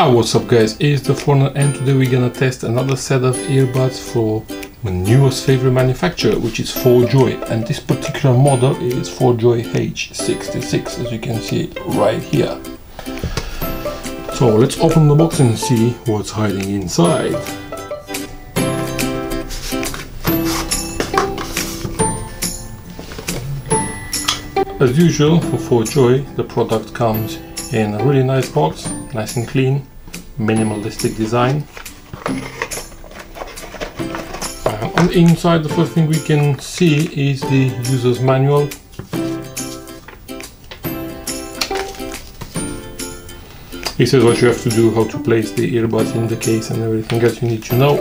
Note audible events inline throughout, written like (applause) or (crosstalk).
Ah, what's up guys, it's the Foreigner and today we're gonna test another set of earbuds for my newest favorite manufacturer which is ForJoy and this particular model is ForJoy H66 as you can see right here. So let's open the box and see what's hiding inside. As usual for ForJoy the product comes in a really nice box, nice and clean, minimalistic design. Uh, on the inside the first thing we can see is the user's manual. It says what you have to do, how to place the earbuds in the case and everything else you need to know.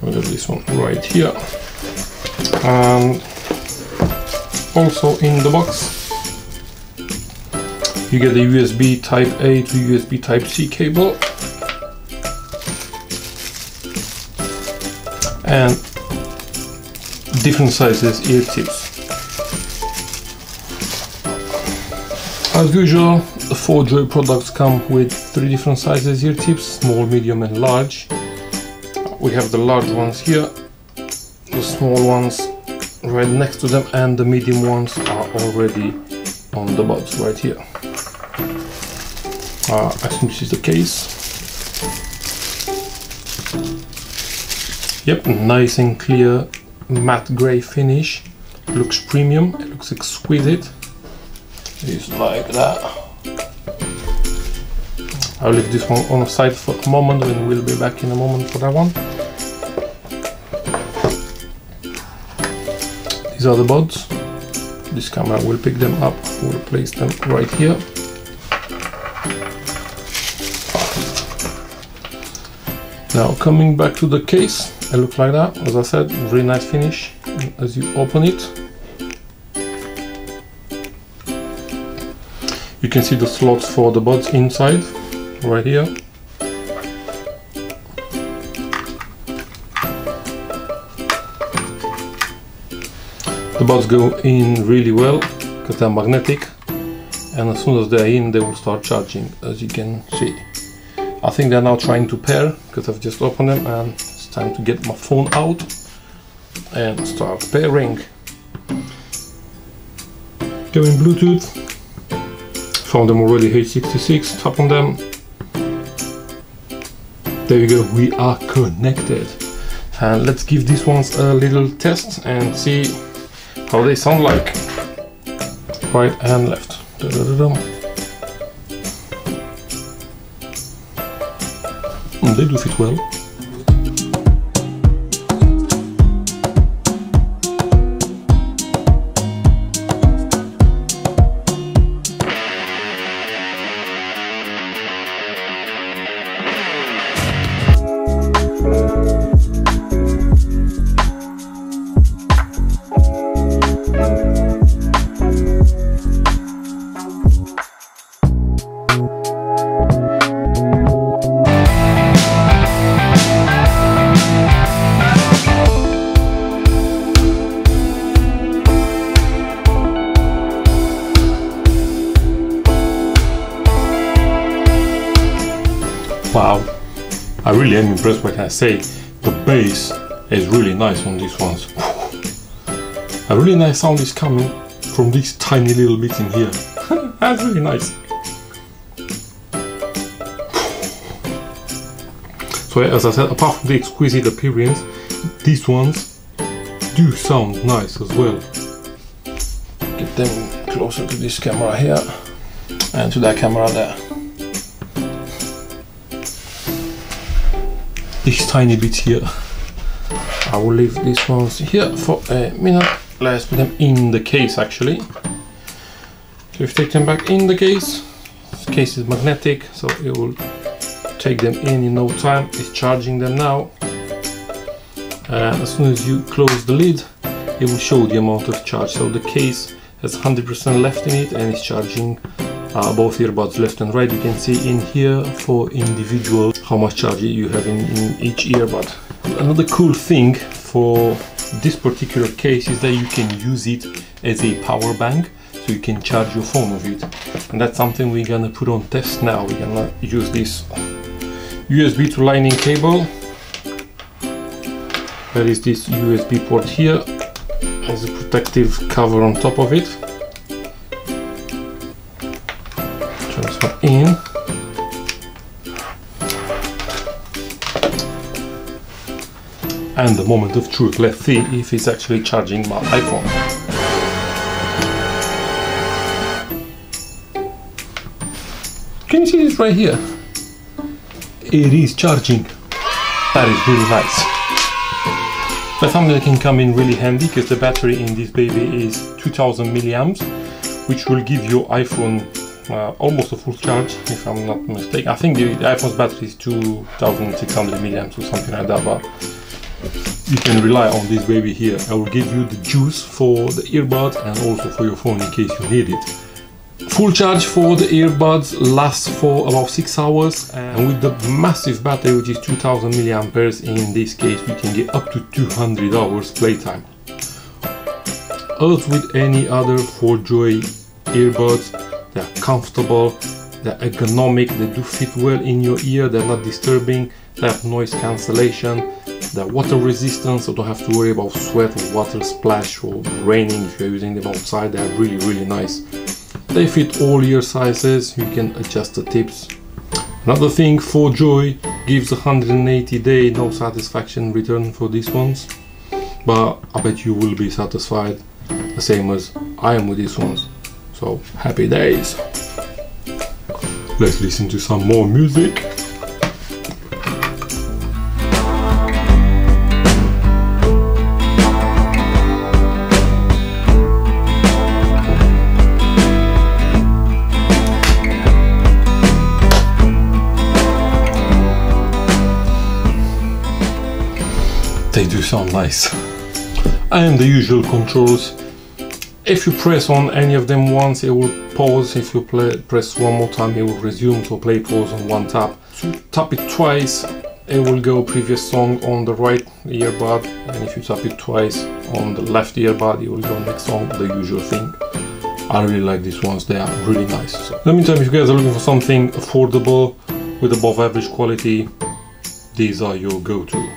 We have this one right here. And also in the box you get the USB type A to USB type C cable. And different sizes ear tips. As usual the ForJoy products come with three different sizes ear tips small medium and large. We have the large ones here. The small ones right next to them and the medium ones are already on the box right here uh, I think this is the case. Yep, nice and clear matte grey finish. Looks premium, it looks exquisite. It's like that. I'll leave this one on the side for a moment and we'll be back in a moment for that one. These are the buds. This camera will pick them up, we'll place them right here. Now coming back to the case, it looks like that. As I said, very nice finish as you open it. You can see the slots for the buds inside, right here. The buds go in really well because they're magnetic and as soon as they're in they will start charging as you can see. I think they're now trying to pair because I've just opened them and it's time to get my phone out and start pairing. Going Bluetooth, found them already H66, tap on them. There we go, we are connected. And let's give these ones a little test and see how they sound like. Right and left. Da -da -da they do fit well. I really am impressed what I say. The bass is really nice on these ones. A really nice sound is coming from this tiny little bit in here. (laughs) That's really nice. So as I said, apart from the exquisite appearance, these ones do sound nice as well. Get them closer to this camera here and to that camera there. These tiny bits here. I will leave these ones here for a minute. Let's put them in the case actually. So if you take them back in the case this case is magnetic so it will take them in in no time. It's charging them now. And as soon as you close the lid it will show the amount of charge. So the case has 100% left in it and it's charging uh, both earbuds left and right. You can see in here for individual how much charge you have in, in each earbud another cool thing for this particular case is that you can use it as a power bank so you can charge your phone with it. And that's something we're gonna put on test now. We're gonna use this USB to lightning cable. There is this USB port here has a protective cover on top of it. Transfer in and the moment of truth let's see if it's actually charging my iPhone Can you see this right here? It is charging. That is really nice. That's something that can come in really handy because the battery in this baby is 2000 milliamps, which will give your iPhone uh, almost a full charge, if I'm not mistaken. I think the, iPhone's battery is 2600 milliamps or something like that, but you can rely on this baby here. I will give you the juice for the earbuds and also for your phone in case you need it. Full charge for the earbuds lasts for about 6 hours and with the massive battery which is 2000 milliamperes in this case we can get up to 200 hours playtime. As with any other ForJoy earbuds, they're comfortable, they're ergonomic, they do fit well in your ear, they're not disturbing, they have noise cancellation, they're water resistance so don't have to worry about sweat or water splash or raining if you're using them outside, they're really really nice. They fit all ear sizes, you can adjust the tips. Another thing, ForJoy gives 180 day no satisfaction return for these ones. But I bet you will be satisfied the same as I am with these ones. So happy days. Let's listen to some more music. Sound nice. And the usual controls. If you press on any of them once, it will pause. If you play, press one more time, it will resume. So play pause on one tap. To tap it twice, it will go previous song on the right earbud. And if you tap it twice on the left earbud, it will go next song, the usual thing. I really like these ones, they are really nice. So, in the meantime, if you guys are looking for something affordable with above average quality, these are your go-to.